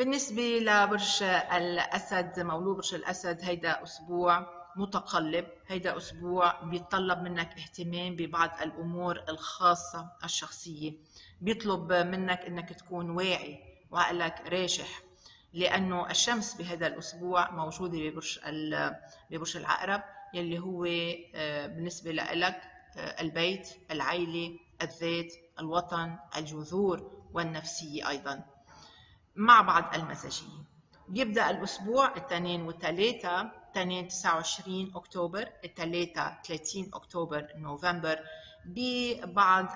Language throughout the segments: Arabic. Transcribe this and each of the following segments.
بالنسبة لبرج الأسد مولود برج الأسد هيدا أسبوع متقلب هيدا أسبوع بيتطلب منك اهتمام ببعض الأمور الخاصة الشخصية. بيطلب منك أنك تكون واعي وعقلك راجح لأنه الشمس بهذا الأسبوع موجودة ببرج ببرج العقرب يلي هو آه، بالنسبة لك آه، البيت العائلة الذات الوطن الجذور والنفسية أيضا. مع بعض المزاجية بيبدأ الأسبوع الاثنين والثلاثة الاثنين 29 أكتوبر الثلاثة 30 أكتوبر نوفمبر ببعض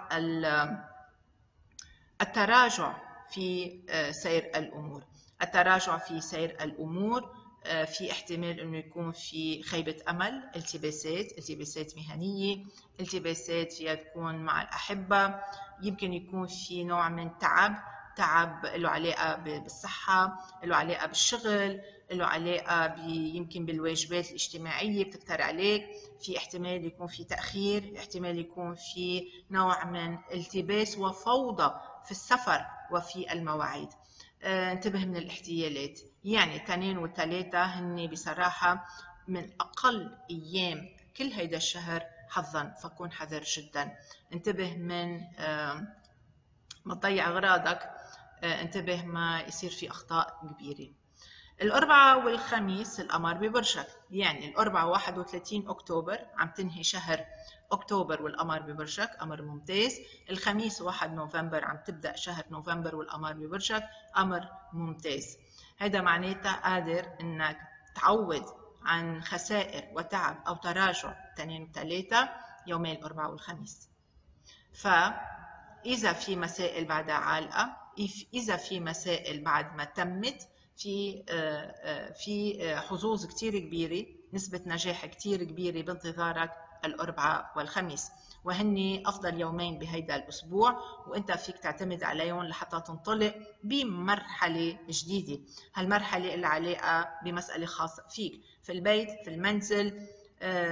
التراجع في آه، سير الأمور. التراجع في سير الأمور آه، في احتمال إنه يكون في خيبة أمل التباسات التباسات مهنية التباسات فيها تكون مع الأحبة. يمكن يكون في نوع من تعب. تعب له علاقة بالصحة له علاقة بالشغل له علاقة يمكن بالواجبات الاجتماعية بتكتر عليك. في احتمال يكون في تأخير احتمال يكون في نوع من التباس وفوضى في السفر وفي المواعيد. آه، انتبه من الاحتيالات. يعني اثنين وثلاثة هن بصراحة من أقل أيام كل هيدا الشهر حظا فكون حذر جدا. انتبه من ما تضيع أغراضك آه، انتبه ما يصير في أخطاء كبيرة. الأربعاء والخميس القمر ببرجك يعني الأربعاء 31 أكتوبر عم تنهي شهر أكتوبر والقمر ببرجك أمر ممتاز. الخميس 1 نوفمبر عم تبدأ شهر نوفمبر والقمر ببرجك أمر ممتاز. هذا معناتها قادر إنك تعوض عن خسائر وتعب أو تراجع اثنين وثلاثة يومي الأربعاء والخميس. فإذا في مسائل بعدها عالقة إذا في مسائل بعد ما تمت في آه، آه، في آه، حظوظ كثير كبيرة نسبة نجاح كثير كبيرة بانتظارك الاربعاء والخميس. وهن أفضل يومين بهيدا الأسبوع وإنت فيك تعتمد عليهم لحتى تنطلق بمرحلة جديدة. هالمرحلة اللي علاقة بمسألة خاصة فيك في البيت في المنزل.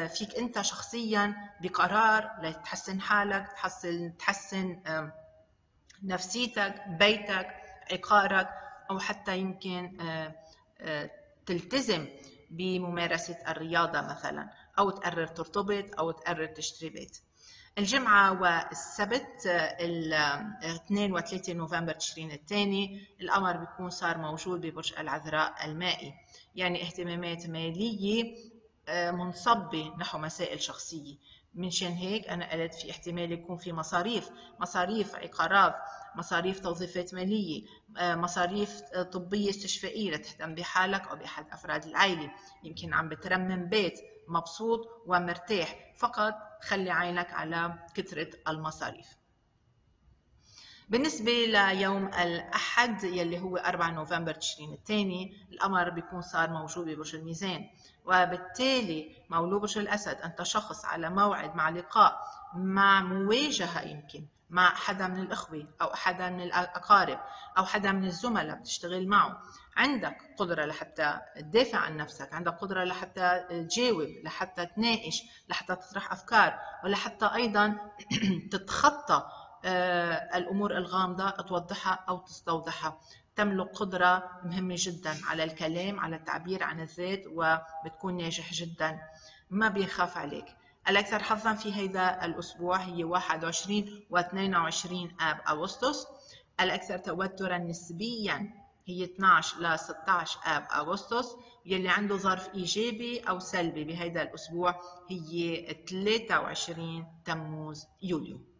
فيك انت شخصيا بقرار لتحسن حالك تحسن تحسن نفسيتك بيتك عقارك أو حتى يمكن آه، آه، تلتزم بممارسة الرياضة مثلا أو تقرر ترتبط أو تقرر تشتري بيت. الجمعة والسبت ال 2 و 3 نوفمبر تشرين الثاني القمر بيكون صار موجود ببرج العذراء المائي. يعني اهتمامات مالية آه، منصبة نحو مسائل شخصية. منشان هيك أنا قلت في احتمال يكون في مصاريف مصاريف عقارات مصاريف توظيفات مالية آه، مصاريف آه، طبية استشفائية لتهتم بحالك أو بأحد أفراد العائلة. يمكن عم بترمم بيت مبسوط ومرتاح. فقط خلي عينك على كثرة المصاريف. بالنسبة ليوم الأحد يلي هو 4 نوفمبر تشرين الثاني القمر بيكون صار موجود ببرج الميزان. وبالتالي مولود برج الأسد أنت شخص على موعد مع لقاء مع مواجهة يمكن مع حدا من الأخوة أو حدا من الأقارب أو حدا من الزملاء بتشتغل معه. عندك قدرة لحتى تدافع عن نفسك عندك قدرة لحتى تجاوب لحتى تناقش لحتى تطرح أفكار ولحتى أيضا تتخطى الأمور الغامضة توضحها أو تستوضحها. تملك قدرة مهمة جدا على الكلام على التعبير عن الذات وبتكون ناجح جدا. ما بيخاف عليك. الأكثر حظا في هذا الأسبوع هي 21 و 22 آب أغسطس. الأكثر توترا نسبيا هي 12 ل 16 آب أغسطس. يلي عنده ظرف إيجابي أو سلبي بهذا الأسبوع هي 23 تموز يوليو.